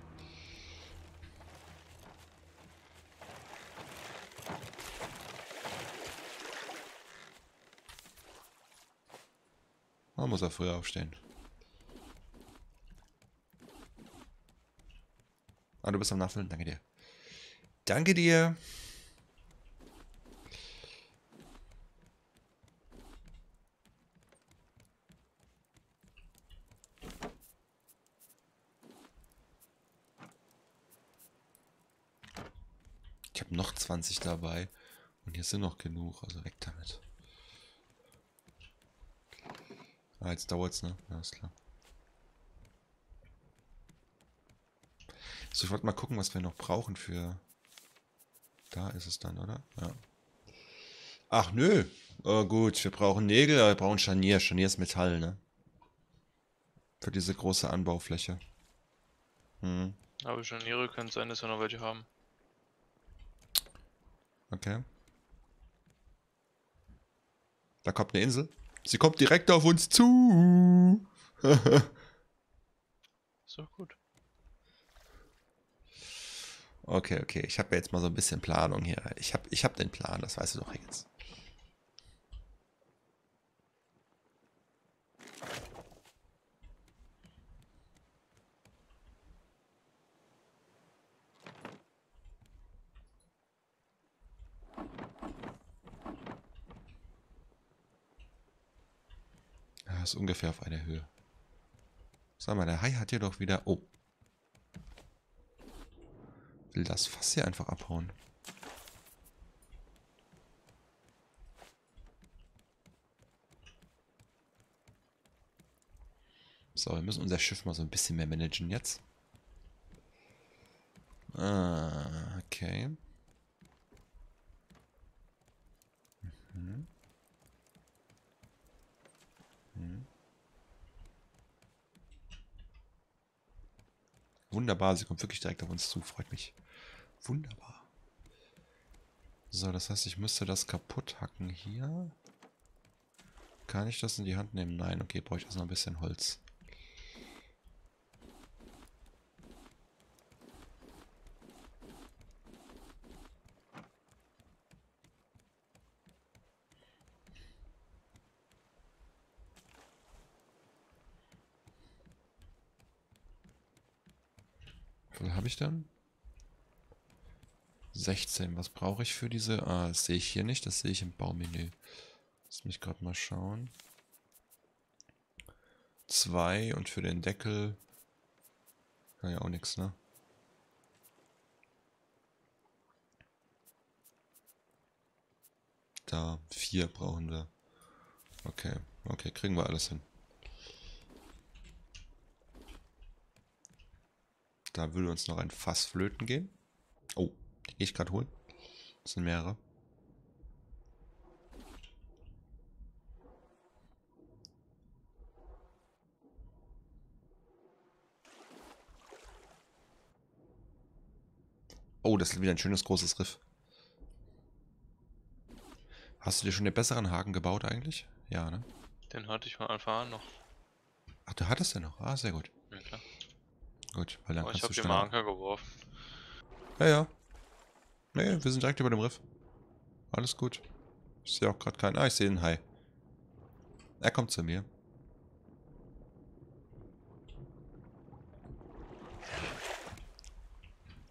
Muss er früher aufstehen. Ah, du bist am Nachfüllen. Danke dir. Danke dir. Ich habe noch 20 dabei. Und hier sind noch genug. Also weg damit. Ah, jetzt dauert's, ne? Ja, ist klar. So, ich wollte mal gucken, was wir noch brauchen für... Da ist es dann, oder? Ja. Ach, nö. Oh, gut, wir brauchen Nägel, aber wir brauchen Scharnier. Scharnier ist Metall, ne? Für diese große Anbaufläche. Hm, Aber Scharniere könnte sein, dass wir noch welche haben. okay. Da kommt eine Insel. Sie kommt direkt auf uns zu. Doch gut. Okay, okay. Ich habe jetzt mal so ein bisschen Planung hier. Ich habe ich hab den Plan, das weißt du doch jetzt. Ist ungefähr auf einer Höhe. Sag mal, der Hai hat hier doch wieder... Oh. Will das Fass hier einfach abhauen. So, wir müssen unser Schiff mal so ein bisschen mehr managen jetzt. Ah, okay. Mhm. Wunderbar, sie kommt wirklich direkt auf uns zu, freut mich. Wunderbar. So, das heißt, ich müsste das kaputt hacken hier. Kann ich das in die Hand nehmen? Nein, okay, brauche ich erst noch ein bisschen Holz. Wie viel habe ich dann? 16. Was brauche ich für diese? Ah, das sehe ich hier nicht. Das sehe ich im Baumenü. Lass mich gerade mal schauen. zwei und für den Deckel. Kann ja auch nichts, ne? Da, vier brauchen wir. Okay, okay, kriegen wir alles hin. Da würde uns noch ein Fass flöten gehen. Oh, die gehe ich gerade holen. Das sind mehrere. Oh, das ist wieder ein schönes großes Riff. Hast du dir schon den besseren Haken gebaut eigentlich? Ja, ne? Den hatte ich Anfang an noch. Ach, du hattest den noch. Ah, sehr gut. Ja, klar. Gut, weil dann ich kannst habe du den schneller... Anker geworfen. Ja, ja. Nee, wir sind direkt über dem Riff. Alles gut. Ich sehe auch gerade keinen... Ah, ich sehe einen Hai. Er kommt zu mir.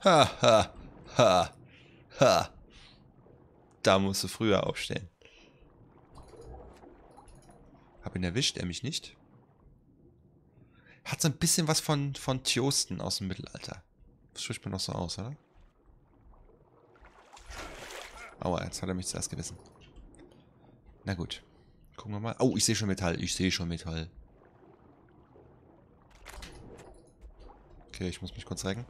Ha, ha, ha, ha. Da musst du früher aufstehen. Hab ihn erwischt, er mich nicht. Hat so ein bisschen was von, von Tjosten aus dem Mittelalter. Das spricht man doch so aus, oder? Aua, jetzt hat er mich zuerst gewissen. Na gut. Gucken wir mal. Oh, ich sehe schon Metall. Ich sehe schon Metall. Okay, ich muss mich kurz recken.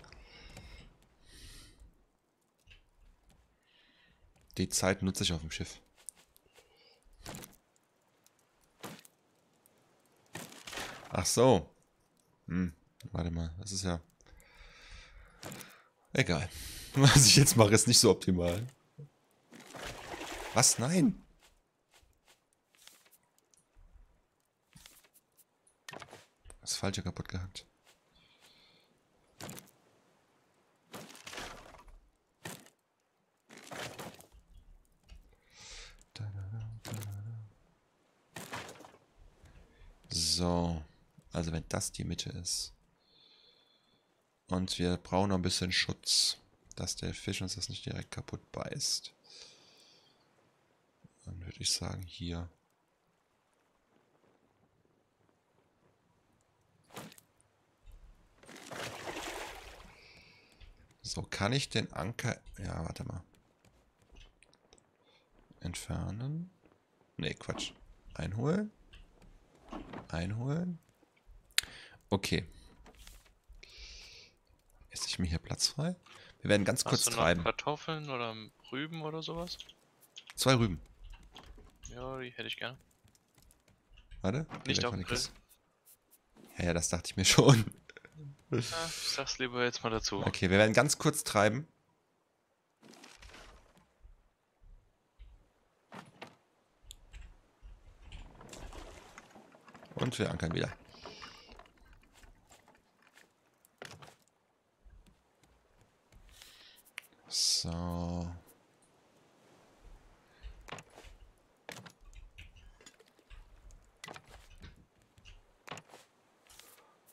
Die Zeit nutze ich auf dem Schiff. Ach so. Hm, warte mal. Das ist ja... Egal. *laughs* Was ich jetzt mache, ist nicht so optimal. Was? Nein. Das Falsche kaputt gehackt. So. Also wenn das die Mitte ist. Und wir brauchen noch ein bisschen Schutz, dass der Fisch uns das nicht direkt kaputt beißt. Dann würde ich sagen hier. So, kann ich den Anker... Ja, warte mal. Entfernen. Ne, Quatsch. Einholen. Einholen. Okay. Ist ich mir hier Platz frei? Wir werden ganz kurz Hast du noch treiben. Kartoffeln oder Rüben oder sowas? Zwei Rüben. Ja, die hätte ich gerne. Warte. Nicht auf Grill. Ja, ja, das dachte ich mir schon. *laughs* Ja, ich sag's lieber jetzt mal dazu. Okay, wir werden ganz kurz treiben. Und wir ankern wieder. So.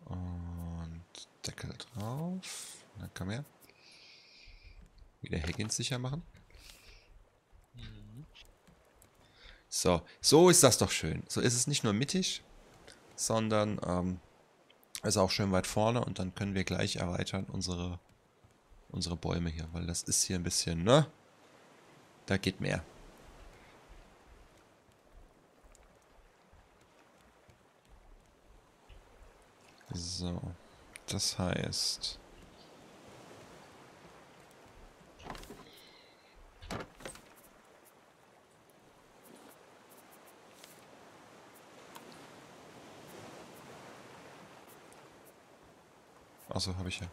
Und Deckel drauf. Na, komm her. Higgins sicher machen. Mhm. So, so ist das doch schön. So ist es nicht nur mittig, sondern ähm, ist auch schön weit vorne und dann können wir gleich erweitern unsere, unsere Bäume hier, weil das ist hier ein bisschen, ne? Da geht mehr. So, das heißt... Achso, habe ich ja.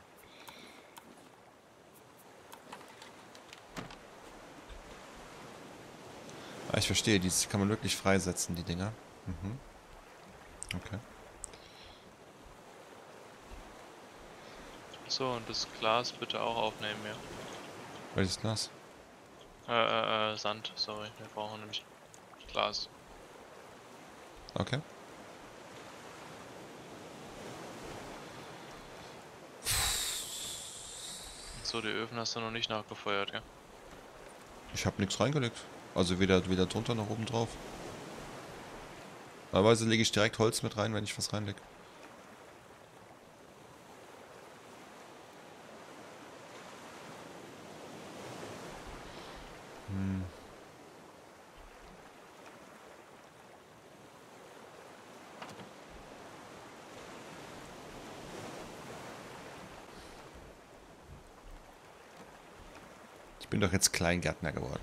Ah, ich verstehe, die kann man wirklich freisetzen, die Dinger. Mhm. Okay. So, und das Glas bitte auch aufnehmen, ja. Welches Glas? Äh, äh, äh, Sand, sorry. Wir brauchen nämlich Glas. Okay. So, die Öfen hast du noch nicht nachgefeuert, ja? Ich habe nichts reingelegt. Also weder, weder drunter noch oben drauf. Normalerweise lege ich direkt Holz mit rein, wenn ich was reinlege. Hm. Ich bin doch jetzt Kleingärtner geworden.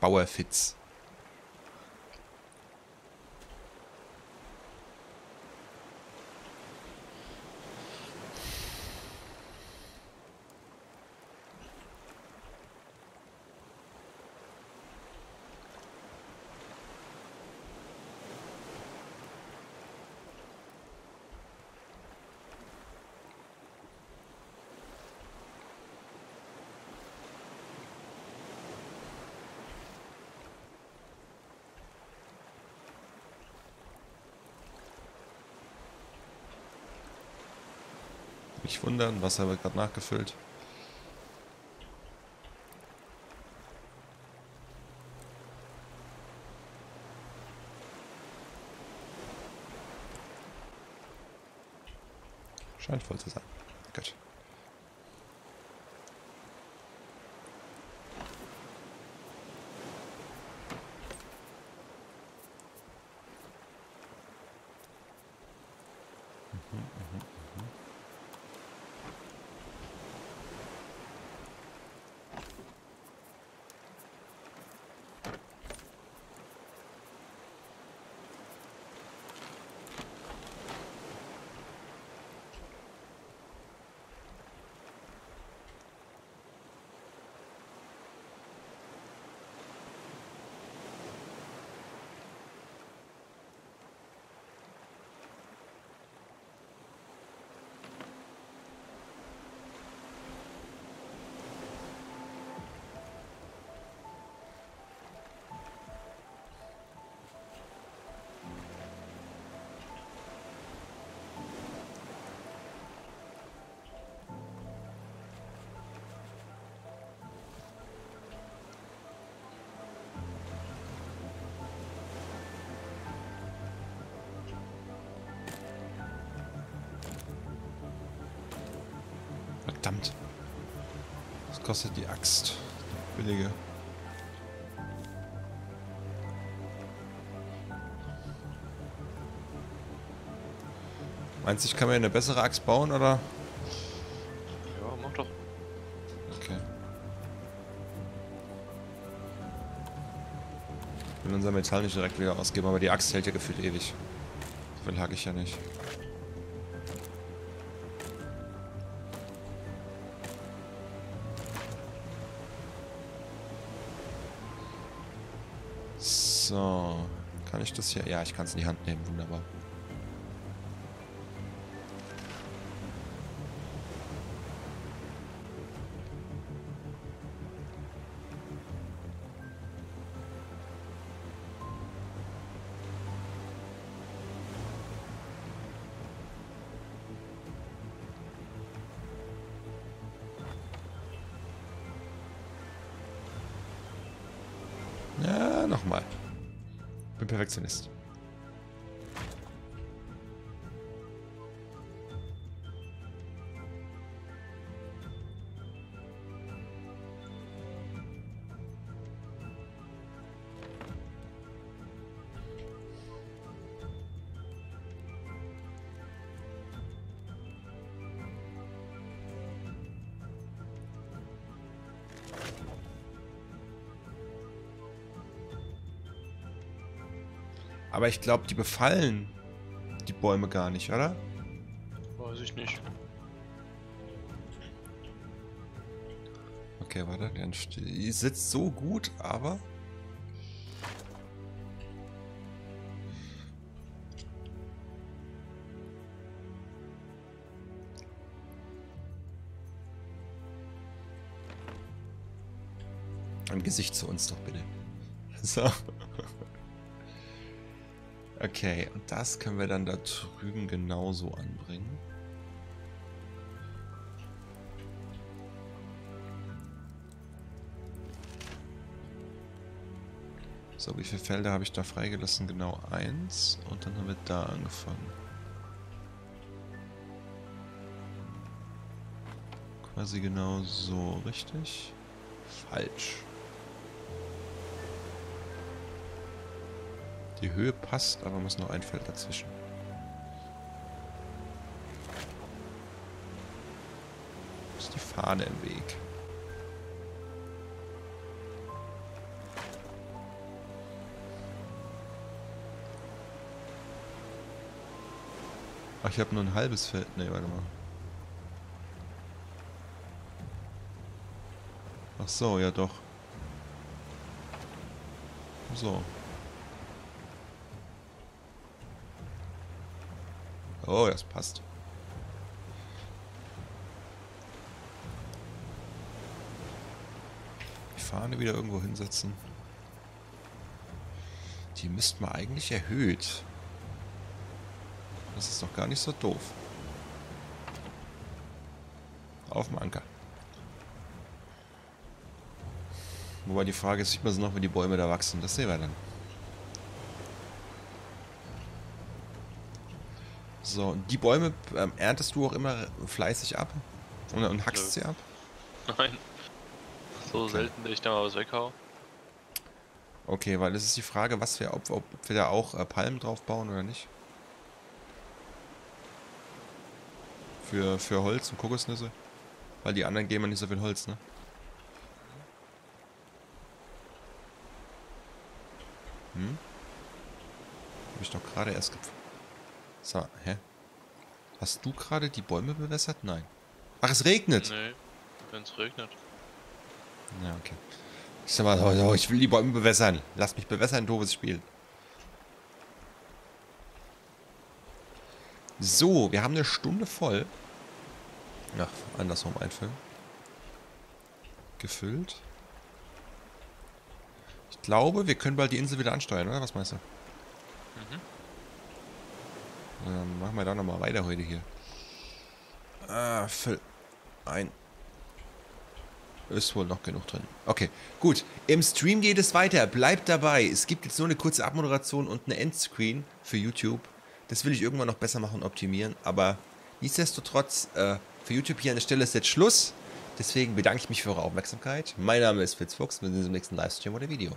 Bauer Fitz. Nicht wundern, Wasser wird gerade nachgefüllt. Scheint voll zu sein. Kostet die Axt? Billige. Meinst du, ich kann mir eine bessere Axt bauen, oder? Ja, mach doch. Okay. Ich will unser Metall nicht direkt wieder ausgeben, aber die Axt hält ja gefühlt ewig. So viel ich ja nicht. So. Kann ich das hier? Ja, ich kann es in die Hand nehmen. Wunderbar. Bin Aber ich glaube, die befallen die Bäume gar nicht, oder? Weiß ich nicht. Okay, warte, die sitzt so gut, aber... Im Gesicht zu uns doch bitte. *laughs* So. Okay, und das können wir dann da drüben genauso anbringen. So, wie viele Felder habe ich da freigelassen? Genau eins. Und dann haben wir da angefangen. Quasi genau so, richtig? Falsch. Die Höhe passt, aber muss noch ein Feld dazwischen. Ist die Fahne im Weg? Ach, ich habe nur ein halbes Feld. Ne, warte mal. Ach so, ja doch. So. Oh, das passt. Die Fahne wieder irgendwo hinsetzen. Die müssten wir eigentlich erhöht. Das ist doch gar nicht so doof. Auf dem Anker. Wobei die Frage ist, sieht man sie noch, wenn die Bäume da wachsen? Das sehen wir dann. So, die Bäume ähm, erntest du auch immer fleißig ab? Und, und hackst Nö. sie ab? Nein. So okay. selten, dass ich da mal was weghau. Okay, weil das ist die Frage, was wir, ob, ob wir da auch äh, Palmen drauf bauen oder nicht. Für, für Holz und Kokosnüsse. Weil die anderen geben ja nicht so viel Holz, ne? Hm? Hab ich doch gerade erst gepf So, hä? Hast du gerade die Bäume bewässert? Nein. Ach, es regnet! Nee, wenn es regnet. Ja, okay. Ich sag mal, oh, ich will die Bäume bewässern. Lass mich bewässern, doofes Spiel. So, wir haben eine Stunde voll. Ach, andersrum einfüllen. Gefüllt. Ich glaube, wir können bald die Insel wieder ansteuern, oder? Was meinst du? Mhm. Dann machen wir da nochmal weiter heute hier. Ah, füll ein. Ist wohl noch genug drin. Okay, gut. Im Stream geht es weiter. Bleibt dabei. Es gibt jetzt nur eine kurze Abmoderation und eine Endscreen für YouTube. Das will ich irgendwann noch besser machen und optimieren. Aber nichtsdestotrotz, äh, für YouTube hier an der Stelle ist jetzt Schluss. Deswegen bedanke ich mich für eure Aufmerksamkeit. Mein Name ist Fitzfuchs. Wir sehen uns im nächsten Livestream oder Video.